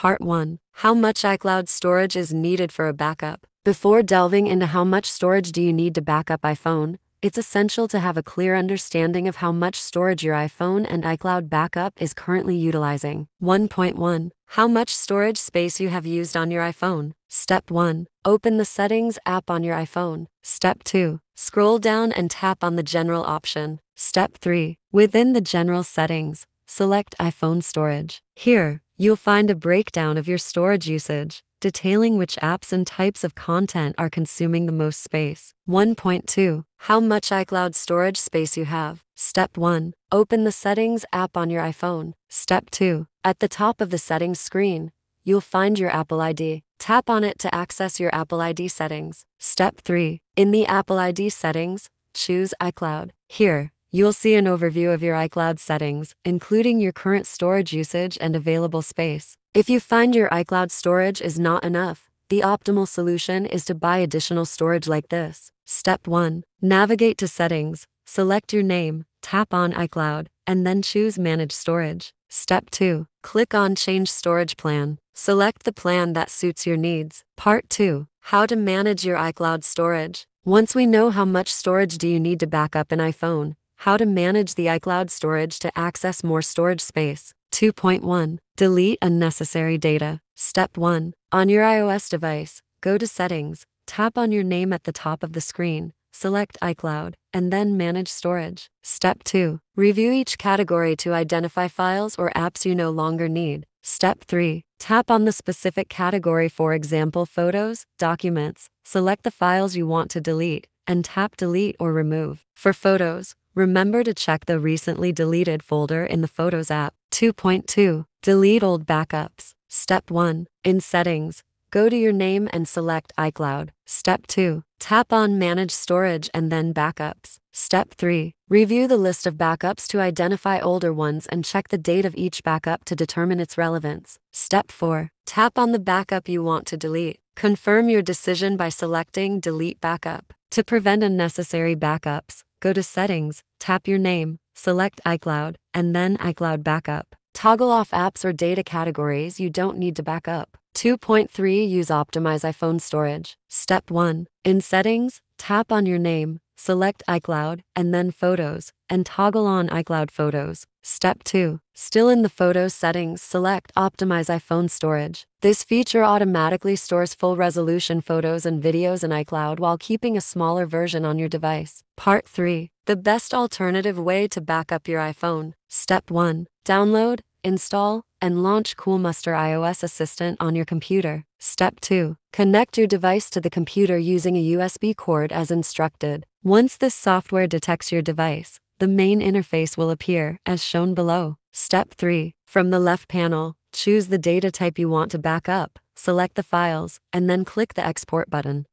Part 1 How much iCloud storage is needed for a backup? Before delving into how much storage do you need to back up iPhone, it's essential to have a clear understanding of how much storage your iPhone and iCloud backup is currently utilizing. 1.1 How much storage space you have used on your iPhone. Step 1 Open the Settings app on your iPhone. Step 2 Scroll down and tap on the General option. Step 3 Within the General settings, select iPhone storage. Here, you'll find a breakdown of your storage usage detailing which apps and types of content are consuming the most space. 1.2 How much iCloud storage space you have. Step 1 Open the Settings app on your iPhone. Step 2 At the top of the settings screen, you'll find your Apple ID. Tap on it to access your Apple ID settings. Step 3 In the Apple ID settings, choose iCloud. Here, You'll see an overview of your iCloud settings, including your current storage usage and available space. If you find your iCloud storage is not enough, the optimal solution is to buy additional storage like this. Step 1. Navigate to Settings, select your name, tap on iCloud, and then choose Manage Storage. Step 2. Click on Change Storage Plan. Select the plan that suits your needs. Part 2. How to manage your iCloud storage. Once we know how much storage do you need to back up an iPhone, how to manage the iCloud storage to access more storage space. 2.1 Delete unnecessary data. Step 1 On your iOS device, go to Settings, tap on your name at the top of the screen, select iCloud, and then Manage Storage. Step 2 Review each category to identify files or apps you no longer need. Step 3 Tap on the specific category, for example, photos, documents, select the files you want to delete, and tap Delete or Remove. For photos, Remember to check the recently deleted folder in the Photos app. 2.2 Delete old backups. Step 1 In Settings, go to your name and select iCloud. Step 2 Tap on Manage Storage and then Backups. Step 3 Review the list of backups to identify older ones and check the date of each backup to determine its relevance. Step 4 Tap on the backup you want to delete. Confirm your decision by selecting Delete Backup. To prevent unnecessary backups, go to Settings, tap your name, select iCloud, and then iCloud Backup. Toggle off apps or data categories you don't need to back up. 2.3 Use Optimize iPhone Storage. Step 1. In Settings, tap on your name, select iCloud, and then Photos, and toggle on iCloud Photos. Step 2. Still in the Photos settings, select Optimize iPhone Storage. This feature automatically stores full resolution photos and videos in iCloud while keeping a smaller version on your device. Part 3. The best alternative way to back up your iPhone. Step 1. Download, install, and launch Coolmuster iOS Assistant on your computer. Step 2. Connect your device to the computer using a USB cord as instructed. Once this software detects your device, the main interface will appear, as shown below. Step 3. From the left panel, choose the data type you want to back up, select the files, and then click the Export button.